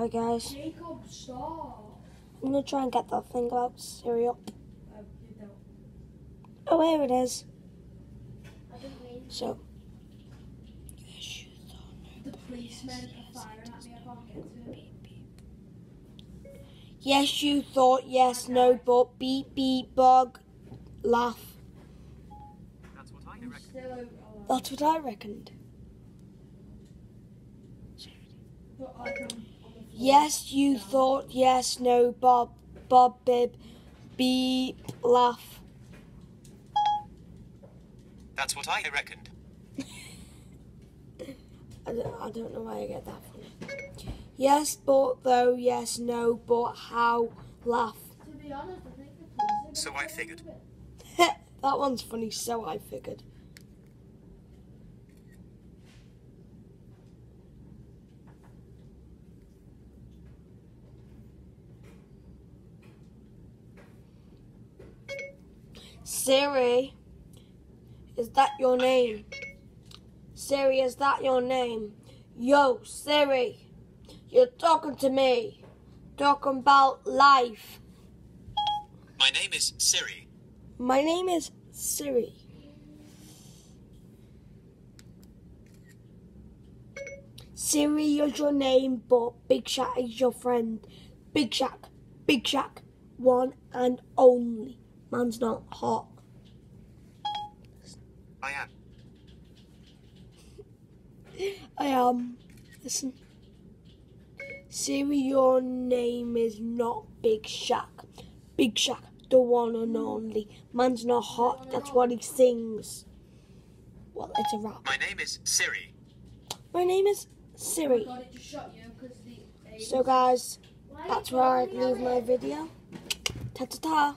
Hi guys. Jacob, stop. I'm gonna try and get that thing out. Siri up. Oh, here it is. I didn't mean So. the policemen are firing at me. I can't get to it. Yes, you thought yes, no, but beep beep bug, laugh. That's what I I'm reckon. still over. Oh, That's what I reckoned. but I can. on the floor. Yes, you thought yes, no, Bob, Bob, bib, beep, laugh. That's what I reckoned. I don't, I don't know why I get that from. Yes, but though, yes, no, but how, laugh. To be honest, I think the police. are So I figured. rid of it. that one's funny, so I figured. Siri, is that your name? Siri, is that your name? Yo, Siri, you're talking to me. Talking about life. My name is Siri. My name is Siri. Siri is your name, but Big Shaq is your friend. Big Shaq, Big Shaq, one and only. Man's not hot. I am. I am. Listen. Siri, your name is not Big Shaq. Big Shaq, the one and only. Man's not hot, that's what he sings. Well, it's a rap. My name is Siri. My name is Oh Siri. my god, it just shot you the. So, guys, that's you where I calling leave my video. Ta ta ta.